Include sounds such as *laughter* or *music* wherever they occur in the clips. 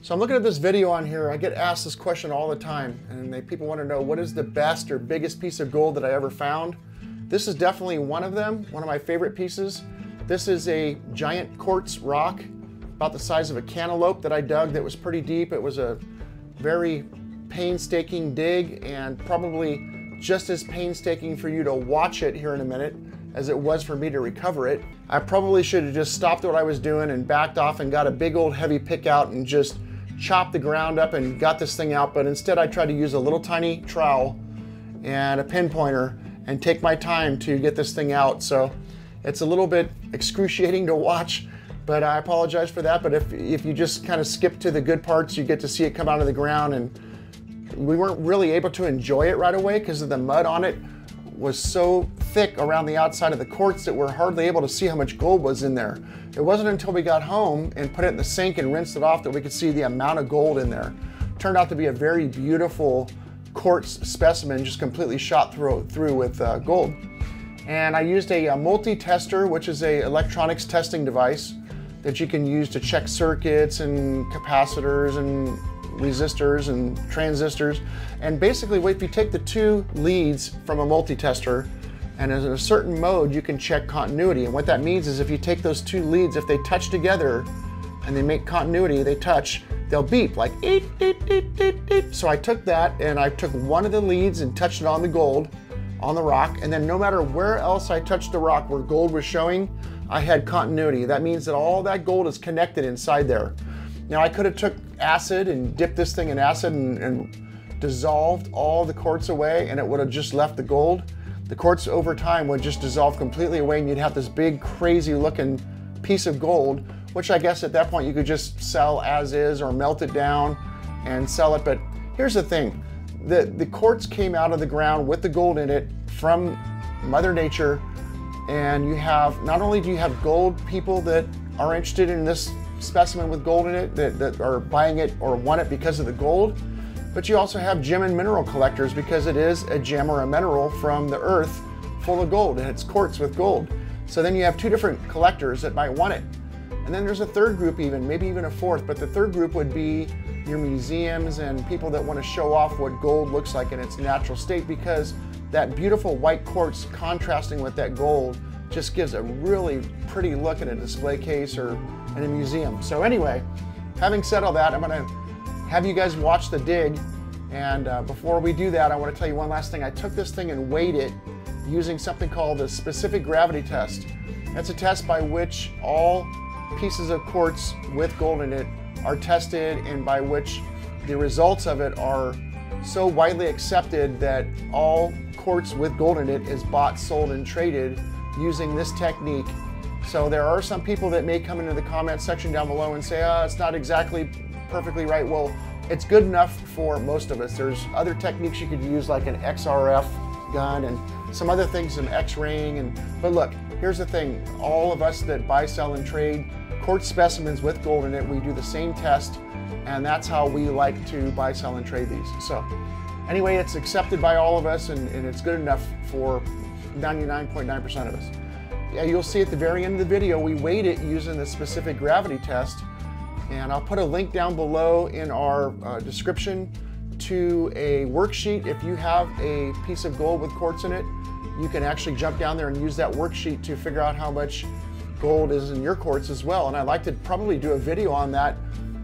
So I'm looking at this video on here. I get asked this question all the time, and they, people want to know what is the best or biggest piece of gold that I ever found. This is definitely one of them, one of my favorite pieces. This is a giant quartz rock, about the size of a cantaloupe that I dug that was pretty deep. It was a very painstaking dig and probably just as painstaking for you to watch it here in a minute as it was for me to recover it. I probably should have just stopped what I was doing and backed off and got a big old heavy pick out and just chopped the ground up and got this thing out, but instead I tried to use a little tiny trowel and a pinpointer and take my time to get this thing out. So it's a little bit excruciating to watch, but I apologize for that. But if, if you just kind of skip to the good parts, you get to see it come out of the ground and we weren't really able to enjoy it right away because of the mud on it was so thick around the outside of the quartz that we're hardly able to see how much gold was in there. It wasn't until we got home and put it in the sink and rinsed it off that we could see the amount of gold in there. Turned out to be a very beautiful quartz specimen, just completely shot through, through with uh, gold. And I used a, a multi-tester, which is a electronics testing device that you can use to check circuits and capacitors and resistors and transistors. And basically, if you take the two leads from a multi-tester and in a certain mode, you can check continuity. And what that means is if you take those two leads, if they touch together and they make continuity, they touch, they'll beep like eep, eep, eep, eep, eep. So I took that and I took one of the leads and touched it on the gold, on the rock. And then no matter where else I touched the rock where gold was showing, I had continuity. That means that all that gold is connected inside there. Now I could have took acid and dipped this thing in acid and, and dissolved all the quartz away and it would have just left the gold. The quartz over time would just dissolve completely away and you'd have this big crazy looking piece of gold, which I guess at that point you could just sell as is or melt it down and sell it. But here's the thing, the, the quartz came out of the ground with the gold in it from Mother Nature and you have, not only do you have gold people that are interested in this specimen with gold in it that, that are buying it or want it because of the gold. But you also have gem and mineral collectors because it is a gem or a mineral from the earth full of gold and it's quartz with gold. So then you have two different collectors that might want it. And then there's a third group even, maybe even a fourth, but the third group would be your museums and people that want to show off what gold looks like in its natural state because that beautiful white quartz contrasting with that gold just gives a really pretty look in a display case or in a museum. So anyway, having said all that, I'm gonna have you guys watch the dig. And uh, before we do that, I wanna tell you one last thing. I took this thing and weighed it using something called the specific gravity test. That's a test by which all pieces of quartz with gold in it are tested and by which the results of it are so widely accepted that all quartz with gold in it is bought, sold, and traded using this technique. So there are some people that may come into the comment section down below and say, oh, it's not exactly perfectly right. Well, it's good enough for most of us. There's other techniques you could use like an XRF gun and some other things, some X-raying. And But look, here's the thing. All of us that buy, sell, and trade quartz specimens with gold in it, we do the same test. And that's how we like to buy, sell, and trade these. So anyway, it's accepted by all of us and, and it's good enough for 99.9% of us. Yeah, you'll see at the very end of the video, we weighed it using the specific gravity test. And I'll put a link down below in our uh, description to a worksheet. If you have a piece of gold with quartz in it, you can actually jump down there and use that worksheet to figure out how much gold is in your quartz as well. And I'd like to probably do a video on that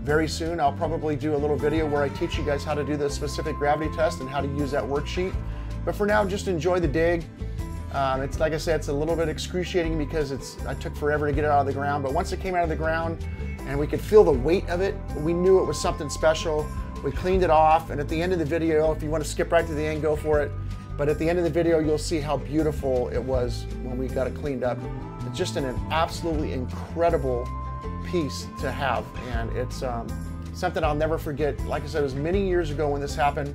very soon. I'll probably do a little video where I teach you guys how to do the specific gravity test and how to use that worksheet. But for now, just enjoy the dig. Um, it's like I said, it's a little bit excruciating because it's I took forever to get it out of the ground. But once it came out of the ground and we could feel the weight of it, we knew it was something special. We cleaned it off, and at the end of the video, if you want to skip right to the end, go for it. But at the end of the video, you'll see how beautiful it was when we got it cleaned up. It's just an, an absolutely incredible piece to have, and it's um, something I'll never forget. Like I said, it was many years ago when this happened.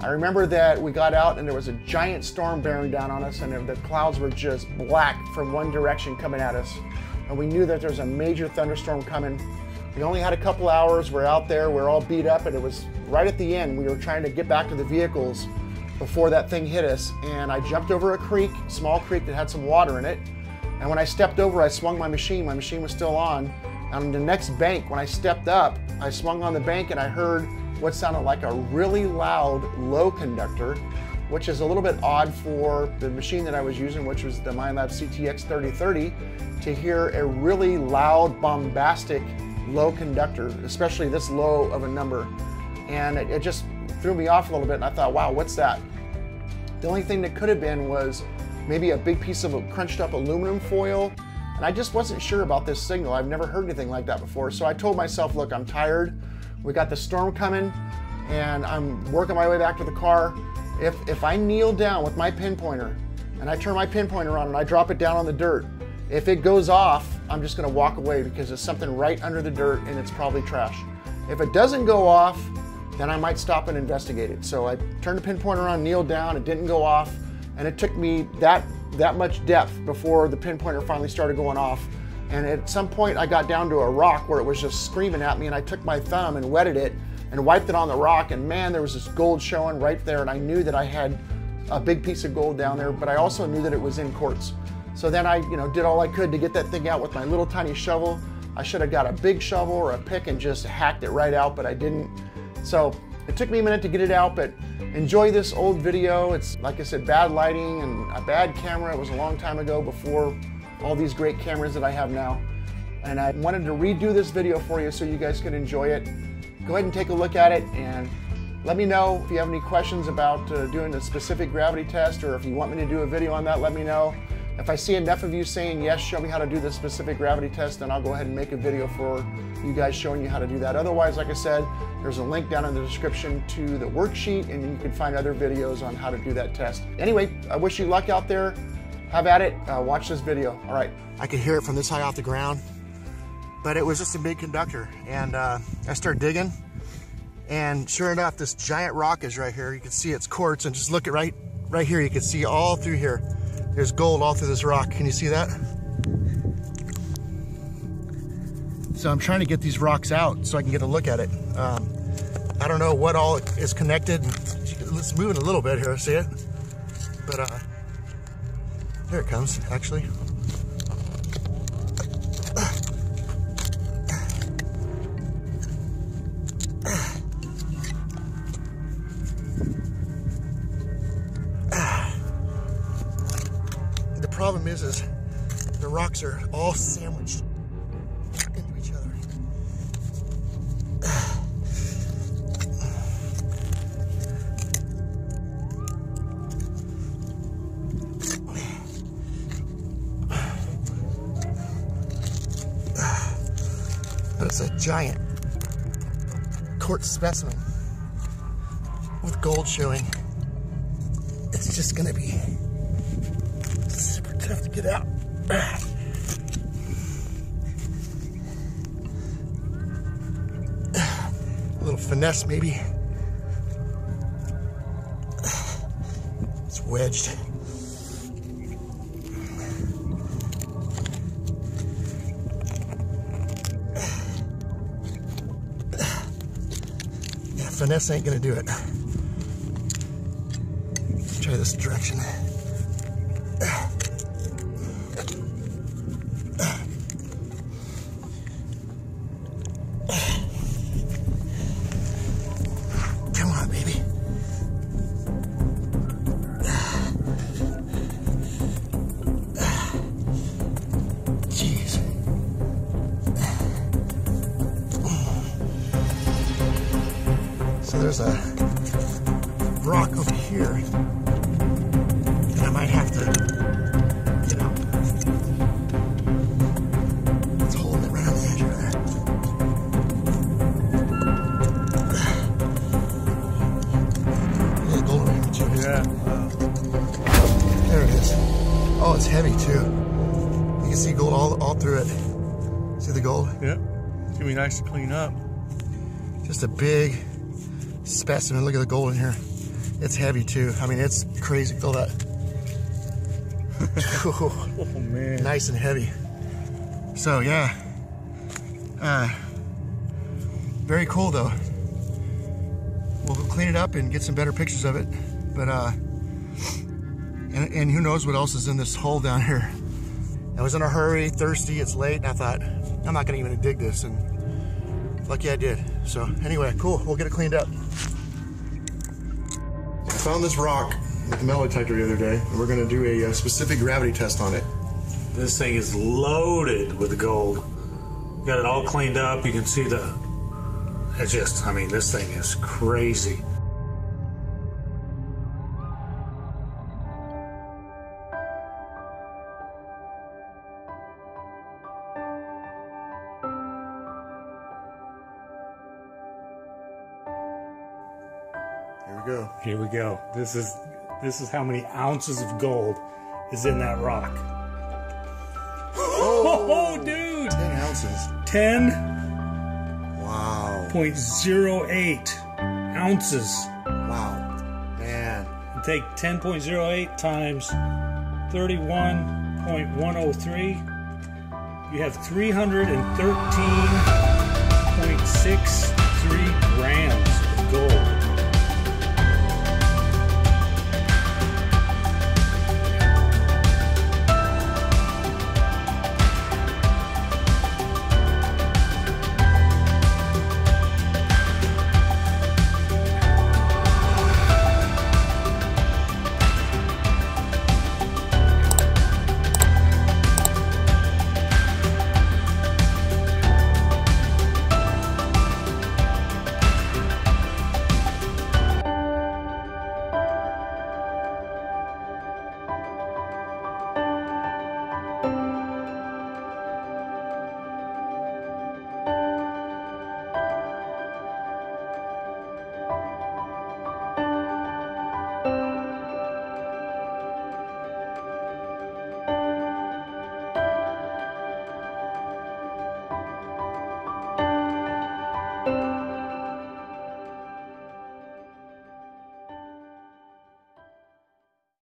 I remember that we got out and there was a giant storm bearing down on us and the clouds were just black from one direction coming at us. And we knew that there was a major thunderstorm coming. We only had a couple hours. We're out there. We're all beat up and it was right at the end. We were trying to get back to the vehicles before that thing hit us. And I jumped over a creek, small creek that had some water in it. And when I stepped over, I swung my machine. My machine was still on. On the next bank, when I stepped up, I swung on the bank and I heard what sounded like a really loud low conductor, which is a little bit odd for the machine that I was using, which was the Minelab CTX 3030, to hear a really loud, bombastic low conductor, especially this low of a number. And it, just threw me off a little bit and I thought, wow, what's that? The only thing that could have been was maybe a big piece of crunched up aluminum foil. And I just wasn't sure about this signal. I've never heard anything like that before. So I told myself, look, I'm tired. We got the storm coming and I'm working my way back to the car. If, if I kneel down with my pinpointer and I turn my pinpointer on and I drop it down on the dirt, if it goes off, I'm just gonna walk away because it's something right under the dirt and it's probably trash. If it doesn't go off, then I might stop and investigate it. So I turned the pinpointer on, kneeled down, it didn't go off, and it took me that, that much depth before the pinpointer finally started going off. And at some point I got down to a rock where it was just screaming at me and I took my thumb and wetted it and wiped it on the rock and man, there was this gold showing right there and I knew that I had a big piece of gold down there, but I also knew that it was in quartz. So then I, you know, did all I could to get that thing out with my little tiny shovel. I should have got a big shovel or a pick and just hacked it right out, but I didn't. So it took me a minute to get it out, but enjoy this old video. It's, like I said, bad lighting and a bad camera. It was a long time ago before all these great cameras that I have now. And I wanted to redo this video for you so you guys could enjoy it. Go ahead and take a look at it and let me know if you have any questions about uh, doing a specific gravity test or if you want me to do a video on that, let me know. If I see enough of you saying, yes, show me how to do this specific gravity test, then I'll go ahead and make a video for you guys showing you how to do that. Otherwise, like I said, there's a link down in the description to the worksheet and you can find other videos on how to do that test. Anyway, I wish you luck out there. Have at it. Uh, watch this video. All right. I could hear it from this high off the ground, but it was just a big conductor. And uh, I started digging and sure enough, this giant rock is right here. You can see it's quartz and just look at right, right here. You can see all through here. There's gold all through this rock. Can you see that? So I'm trying to get these rocks out so I can get a look at it. Um, I don't know what all is connected. It's moving a little bit here, see it? But uh, here it comes, actually. The problem is, is the rocks are all sandwiched But it's a giant quartz specimen with gold showing. It's just gonna be super tough to get out. A little finesse, maybe. It's wedged. Finesse ain't gonna do it. Let's try this direction. Over here. And I might have to, you know, it's holding it right on the edge of there. Yeah, gold ring too. Yeah. There it is. Oh, it's heavy too. You can see gold all, all through it. See the gold? Yeah. It's gonna be nice to clean up. Just a big specimen. Look at the gold in here. It's heavy too. I mean, it's crazy. Feel that. *laughs* oh man. Nice and heavy. So yeah. Uh, very cool though. We'll clean it up and get some better pictures of it. But uh, and, and who knows what else is in this hole down here. I was in a hurry, thirsty, it's late, and I thought, I'm not gonna even dig this, and lucky I did. So anyway, cool. We'll get it cleaned up. Found this rock with the metal detector the other day, and we're gonna do a, uh specific gravity test on it. This thing is loaded with gold. Got it all cleaned up. You can see the. It's just, I mean, this thing is crazy. Go. Here we go. This is this is how many ounces of gold is in that rock. Oh, *laughs* oh dude! 10 ounces. Ten Wow. point zero eight ounces. Wow. Man. Take 10.08 times 31.103. You have 313.6